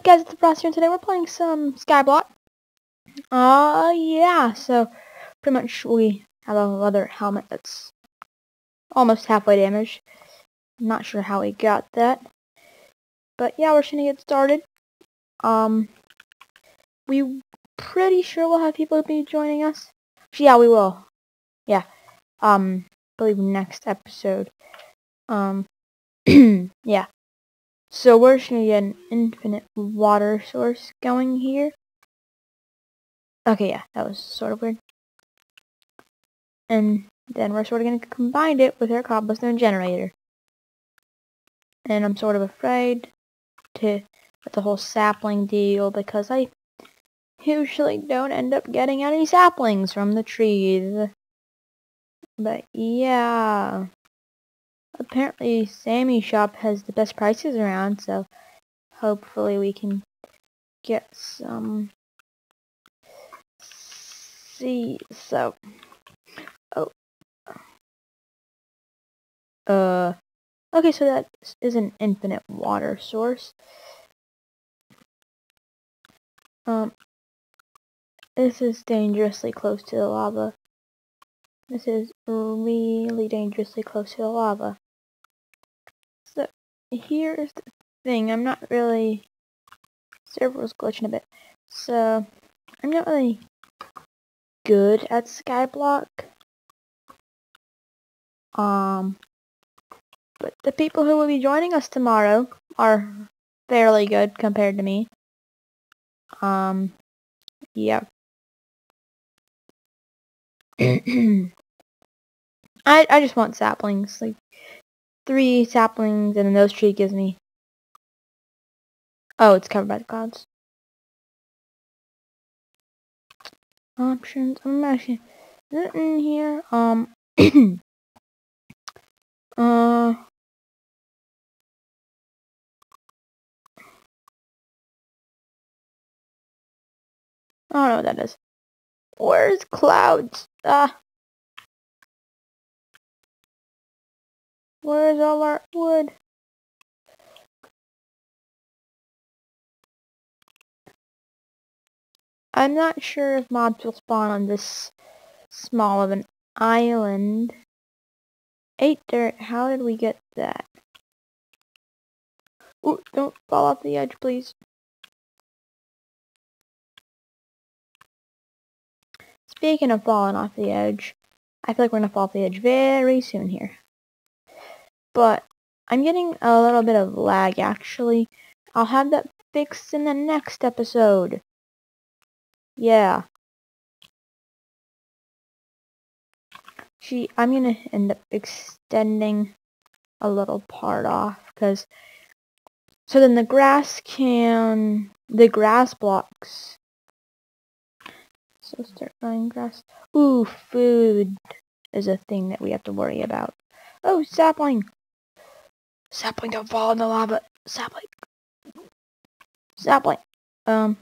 up guys, it's the Frost here and today we're playing some Skyblock. Uh, yeah, so pretty much we have a leather helmet that's almost halfway damaged. I'm not sure how we got that. But yeah, we're just gonna get started. Um, we pretty sure we'll have people be joining us. Yeah, we will. Yeah. Um, I believe next episode. Um, yeah. So we're just going to get an infinite water source going here. Okay, yeah, that was sort of weird. And then we're sort of going to combine it with our cobblestone generator. And I'm sort of afraid to with the whole sapling deal because I usually don't end up getting any saplings from the trees. But yeah apparently Sammy shop has the best prices around, so hopefully we can get some. See so oh uh okay so that is an infinite water source. Um this is dangerously close to the lava. This is really dangerously close to the lava here's the thing, I'm not really, server was glitching a bit, so I'm not really good at Skyblock. Um, but the people who will be joining us tomorrow are fairly good compared to me. Um, yeah. I I just want saplings, like three saplings, and then those tree gives me... Oh, it's covered by the clouds. Options. I'm actually... Is it in here? Um... uh... I don't know what that is. Where's clouds? Ah. Where's all our wood? I'm not sure if mobs will spawn on this small of an island. Eight dirt, how did we get that? Ooh, don't fall off the edge, please. Speaking of falling off the edge, I feel like we're to fall off the edge very soon here but I'm getting a little bit of lag actually. I'll have that fixed in the next episode. Yeah. Gee, I'm gonna end up extending a little part off because so then the grass can the grass blocks so start growing grass ooh food is a thing that we have to worry about oh sapling Sapling, don't fall in the lava. Sapling. Sapling. Um.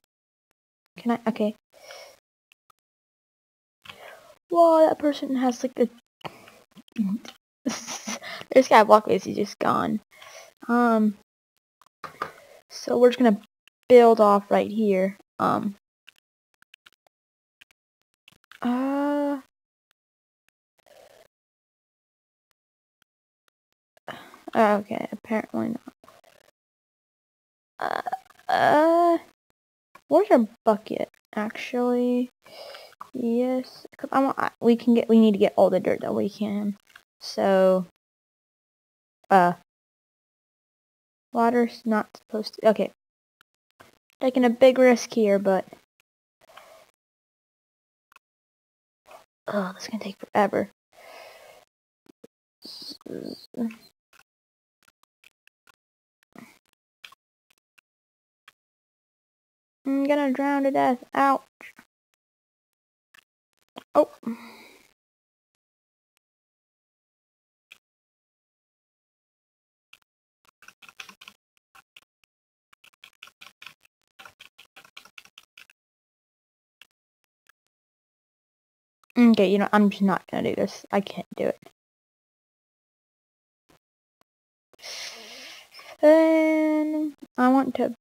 Can I? Okay. Whoa, that person has like a... this guy blockways, he's just gone. Um. So we're just gonna build off right here. Um. Uh. Okay, apparently not. Uh, uh, where's our bucket? Actually, yes, cause I want. We can get. We need to get all the dirt that we can. So, uh, water's not supposed to. Okay, taking a big risk here, but. Oh, this is gonna take forever. I'm gonna drown to death. Ouch. Oh. Okay, you know, I'm just not gonna do this. I can't do it. And I want to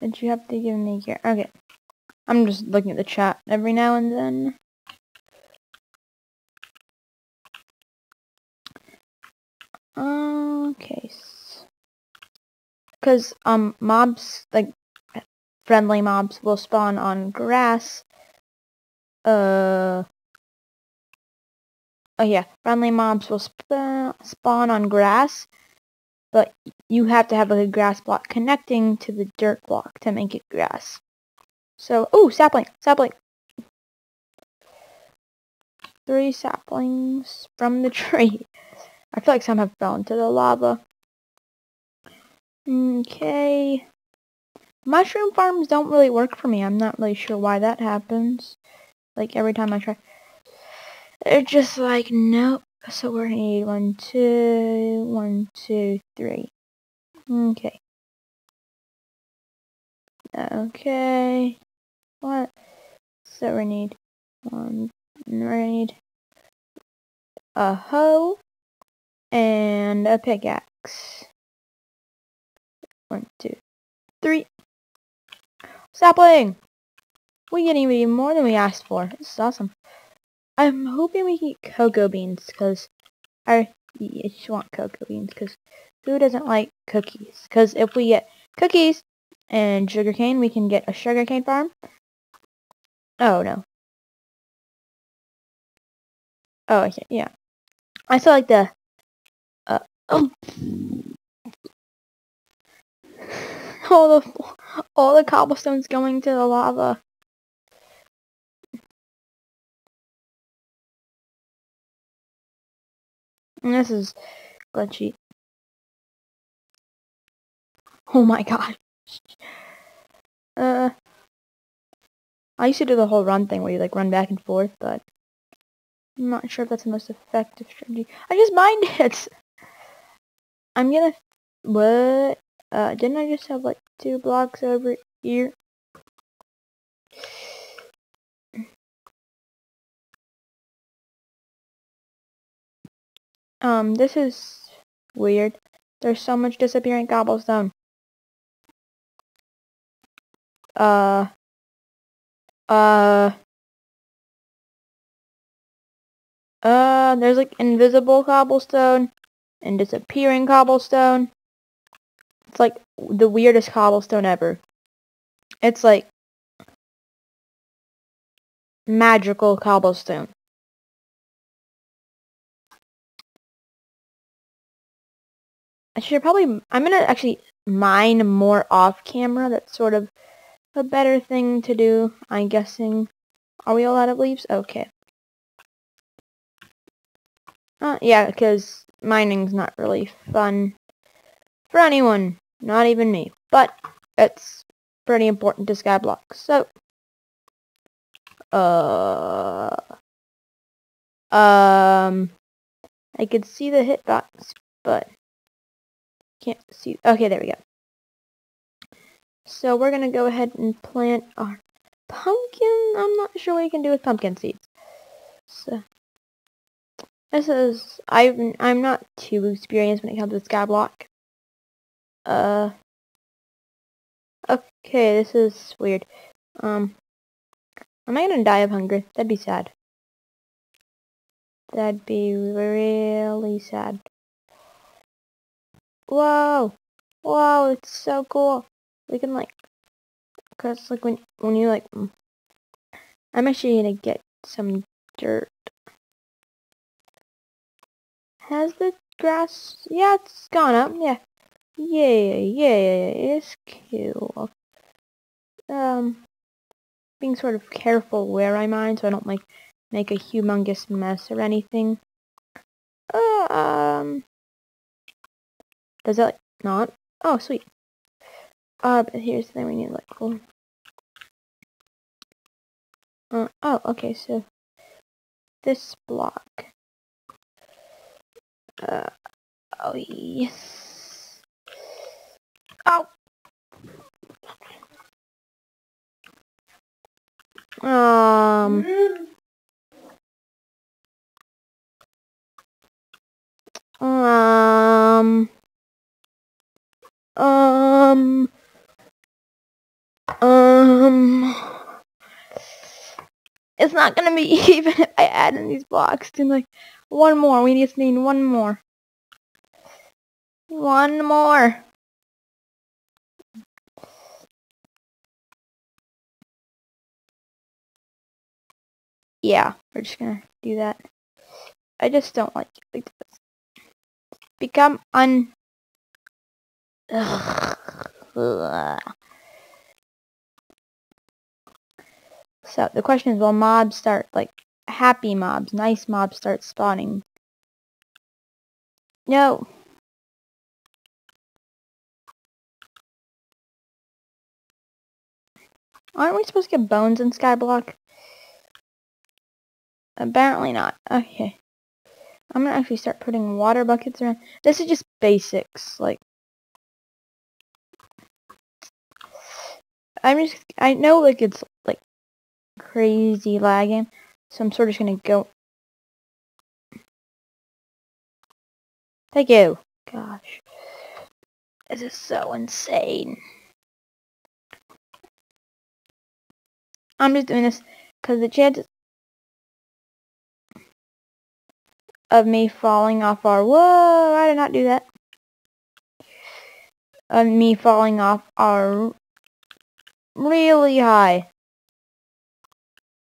Did you have to give me here? Okay. I'm just looking at the chat every now and then. Okay. Because, um, mobs, like, friendly mobs will spawn on grass. Uh... Oh yeah, friendly mobs will sp spawn on grass, but you have to have like, a grass block connecting to the dirt block to make it grass. So, oh, sapling, sapling. Three saplings from the tree. I feel like some have fell into the lava. Okay. Mushroom farms don't really work for me. I'm not really sure why that happens. Like every time I try. They're just like, nope. So we're gonna need one, two, one, two, three. Okay. Okay. What? So we need one, we need a hoe and a pickaxe. One, two, three. Sapling! We're getting even more than we asked for. This is awesome. I'm hoping we get cocoa beans because I, just want cocoa beans because who doesn't like cookies? Because if we get cookies and sugarcane, we can get a sugarcane farm. Oh, no. Oh, yeah. I saw like the, uh, oh. all the, all the cobblestones going to the lava. This is glitchy. Oh my god. Uh, I used to do the whole run thing where you like run back and forth, but I'm not sure if that's the most effective strategy. I just mined it! I'm gonna... What? Uh, didn't I just have like two blocks over here? Um, this is weird. There's so much disappearing cobblestone. Uh. Uh. Uh, there's like invisible cobblestone and disappearing cobblestone. It's like the weirdest cobblestone ever. It's like magical cobblestone. I should probably, I'm going to actually mine more off camera. That's sort of a better thing to do, I'm guessing. Are we all out of leaves? Okay. Uh, yeah, because mining's not really fun for anyone, not even me. But it's pretty important to Skyblock. So, uh, um, I could see the hitbox, but can't see. Okay, there we go. So we're going to go ahead and plant our pumpkin. I'm not sure what you can do with pumpkin seeds. So this is I'm I'm not too experienced when it comes to skyblock. Uh Okay, this is weird. Um Am I gonna die of hunger? That'd be sad. That'd be really sad. Whoa! Whoa, it's so cool. We can like, cause like when, when you like, I'm actually gonna get some dirt. Has the grass, yeah, it's gone up, yeah. Yeah, yeah, yeah. it's cool. Um, being sort of careful where I mine so I don't like make a humongous mess or anything. Uh, um, does that like, not? Oh, sweet. Uh, but here's the thing we need, like, cool. Uh, oh, okay, so this block. Uh, oh, yes. Oh! Um... Um... Um... Um... It's not gonna be even if I add in these blocks. And like, one more. We just need one more. One more. Yeah, we're just gonna do that. I just don't like it like this. Become un so the question is, will mobs start, like, happy mobs, nice mobs start spawning? No. Aren't we supposed to get bones in Skyblock? Apparently not. Okay. I'm gonna actually start putting water buckets around. This is just basics, like. I'm just, I know like it's like crazy lagging, so I'm sort of just gonna go. Thank you. Gosh. This is so insane. I'm just doing this because the chances of me falling off are, whoa, I did not do that. Of me falling off are really high.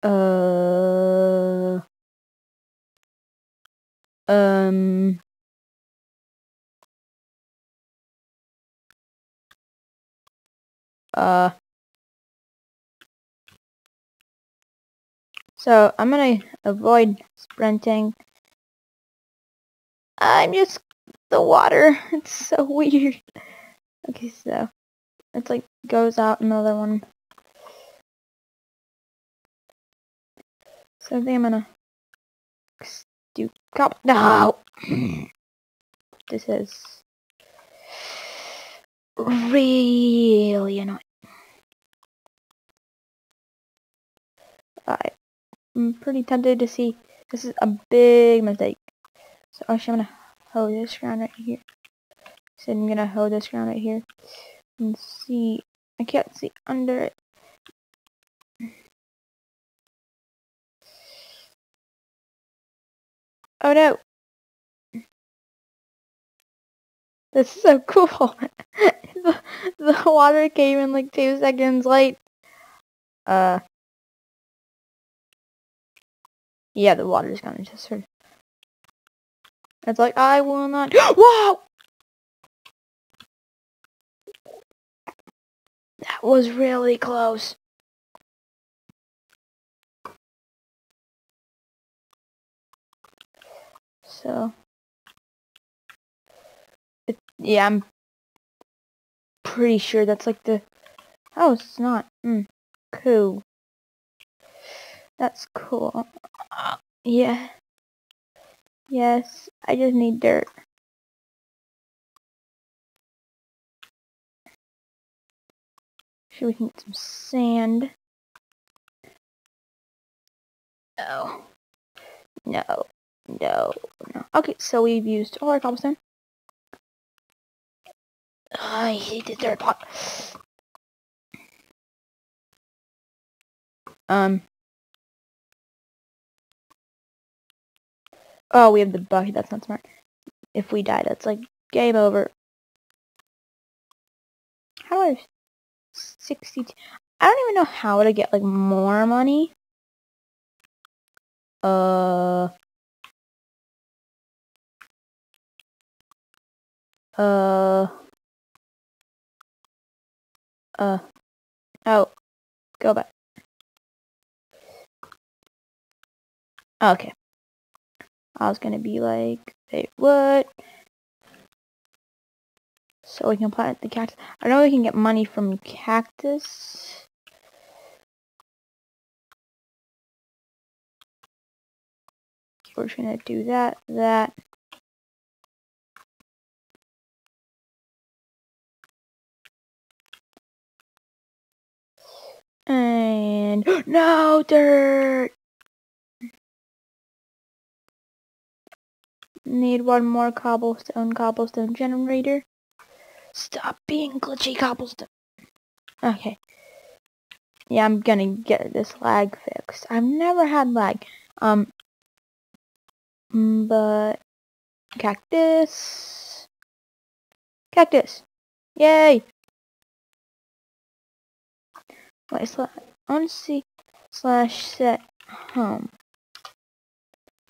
Uh, um, uh, so I'm gonna avoid sprinting I'm just the water. It's so weird. Okay, so it's like goes out another one. So I think I'm gonna do cop. now. this is really annoying. I'm pretty tempted to see. This is a big mistake. So actually I'm gonna hold this ground right here. So I'm gonna hold this ground right here and see I can't see under it. Oh no! This is so cool. the, the water came in like two seconds late. Uh. Yeah, the water's gonna just of it's like, I will not. Wow! That was really close. So, it, yeah, I'm pretty sure that's like the, oh, it's not, mm, cool. That's cool. Uh, yeah. Yes, I just need dirt. Sure we can get some sand. No. No. No. No. Okay, so we've used all our cobblestone. I hate the dirt pot. Um, Oh, we have the bucket. That's not smart. If we die, that's like game over. How do I... 62... I don't even know how to get like more money. Uh... Uh... Uh... Oh. Go back. Okay. I was gonna be like, wait, what? So we can plant the cactus. I know we can get money from cactus. We're just gonna do that, that. And no dirt. Need one more cobblestone cobblestone generator. Stop being glitchy cobblestone. Okay. yeah, I'm gonna get this lag fixed. I've never had lag. Um, but cactus, cactus, yay! Wait, slash, I want to see slash set home.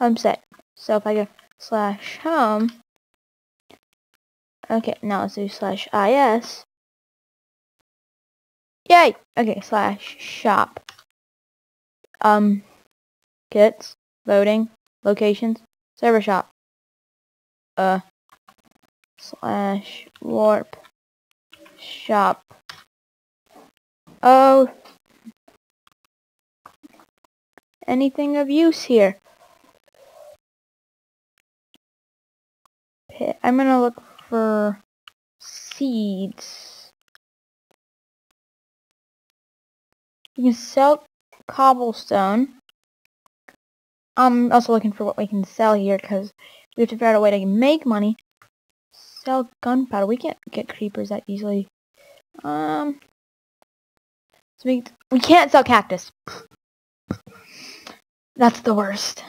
Home set. So if I go slash home, okay, now let's do slash is. Yay! Okay, slash shop. Um, kits, loading, locations, server shop. Uh, slash warp shop. Oh, anything of use here? I'm gonna look for seeds. You can sell cobblestone. I'm also looking for what we can sell here because we have to figure out a way to make money. Sell gunpowder. We can't get creepers that easily. Um, so we, we can't sell cactus. That's the worst.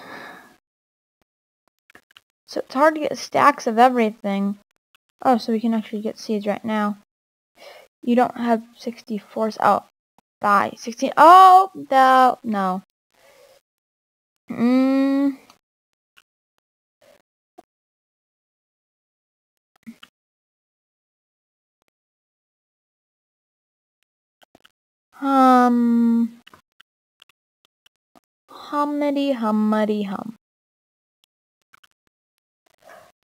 So it's hard to get stacks of everything. Oh, so we can actually get seeds right now. You don't have 64. Oh, by 16. Oh, no, no. Mm. Hum. Hummity hummity hum.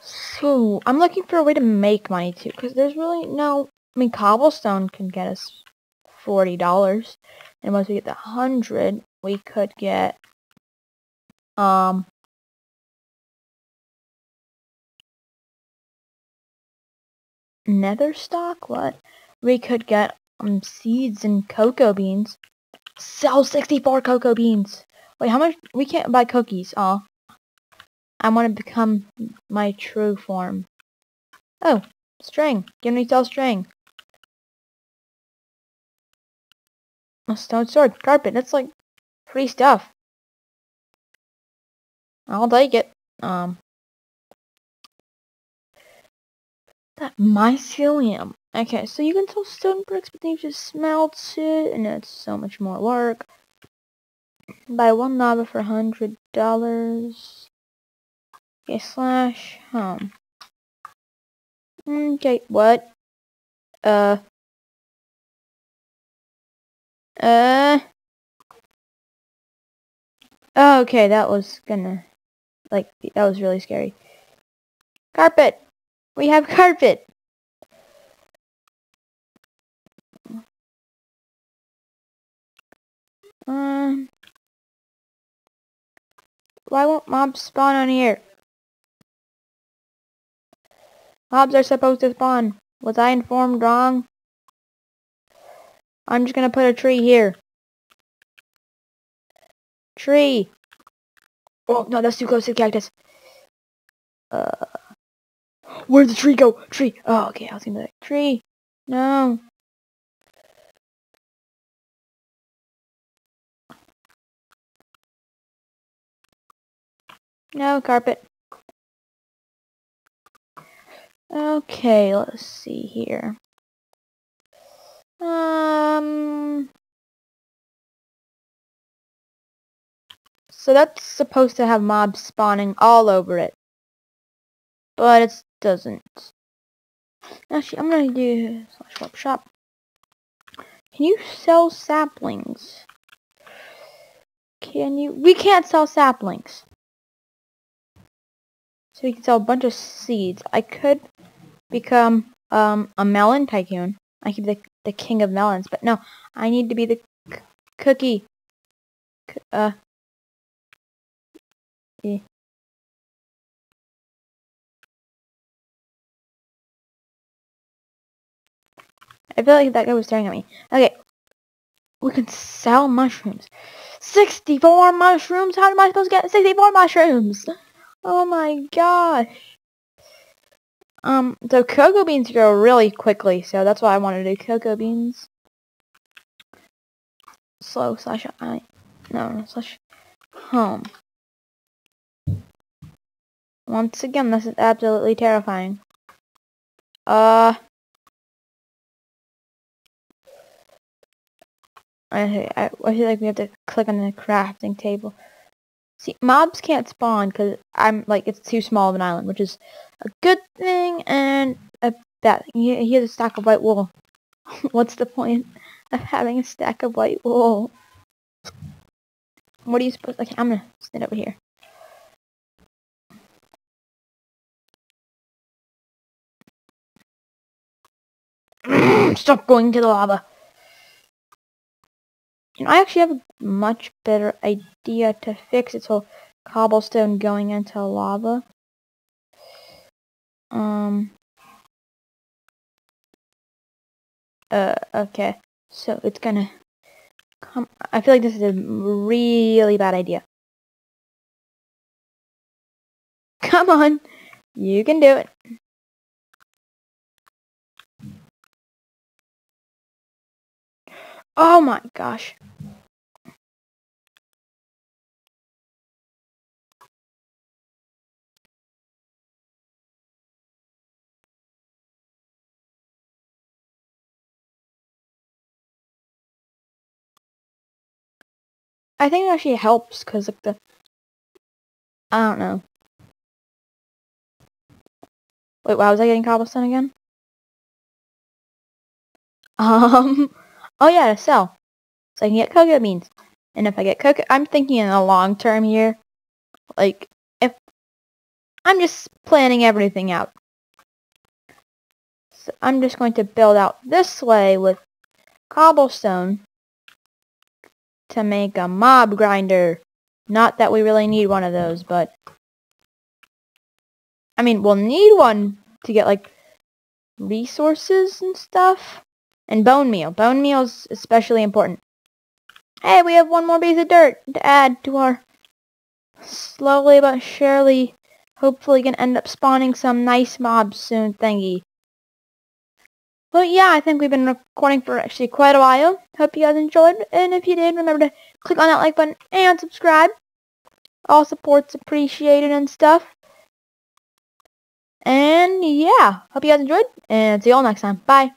So, I'm looking for a way to make money too, because there's really no, I mean, cobblestone can get us $40. And once we get the 100, we could get, um, nether stock? What? We could get um, seeds and cocoa beans. Sell 64 cocoa beans. Wait, how much? We can't buy cookies. Oh. I want to become my true form. Oh, string. Give me sell string. A stone sword, carpet, that's like free stuff. I'll take it. Um, that mycelium. Okay, so you can sell stone bricks, but then you just smelt it, and it's so much more work. Buy one lava for a hundred dollars. Okay, slash home. Okay, what? Uh, uh. Oh, okay, that was gonna, like, that was really scary. Carpet! We have carpet! Um. Why won't mobs spawn on here? Mobs are supposed to spawn. Was I informed wrong? I'm just gonna put a tree here. Tree. Oh, no, that's too close to the cactus. Uh, where'd the tree go? Tree. Oh, okay, I was gonna be like, tree. No. No, carpet. Okay, let's see here. Um. So that's supposed to have mobs spawning all over it. But it doesn't. Actually, I'm gonna do slash warp shop. Can you sell saplings? Can you? We can't sell saplings. So we can sell a bunch of seeds. I could become um, a melon tycoon. I could be the the king of melons. But no, I need to be the cookie. C uh. Yeah. I feel like that guy was staring at me. Okay. We can sell mushrooms. 64 mushrooms? How am I supposed to get 64 mushrooms? Oh my gosh. Um, so cocoa beans grow really quickly, so that's why I wanted to do cocoa beans. slow slash I no, no slash home. Once again, this is absolutely terrifying. Uh, I, I, I feel like we have to click on the crafting table. See, mobs can't spawn because I'm like it's too small of an island, which is a good thing and a bad thing. Here's a stack of white wool. What's the point of having a stack of white wool? What are you supposed? Okay, I'm gonna stand over here. Stop going to the lava. Know, I actually have a much better idea to fix it. whole cobblestone going into lava. Um. Uh, okay. So, it's gonna come... I feel like this is a really bad idea. Come on! You can do it. Oh my gosh. I think it actually helps because like the I don't know. Wait, why was I getting cobblestone again? Um Oh yeah, to sell. So I can get cocoa beans. And if I get cocoa, I'm thinking in the long term here. Like, if I'm just planning everything out. So I'm just going to build out this way with cobblestone to make a mob grinder. Not that we really need one of those, but I mean, we'll need one to get like resources and stuff. And bone meal. Bone meal is especially important. Hey, we have one more piece of dirt to add to our slowly but surely, hopefully gonna end up spawning some nice mobs soon thingy. But yeah, I think we've been recording for actually quite a while. Hope you guys enjoyed, and if you did, remember to click on that like button and subscribe. All support's appreciated and stuff. And yeah, hope you guys enjoyed, and see you all next time. Bye.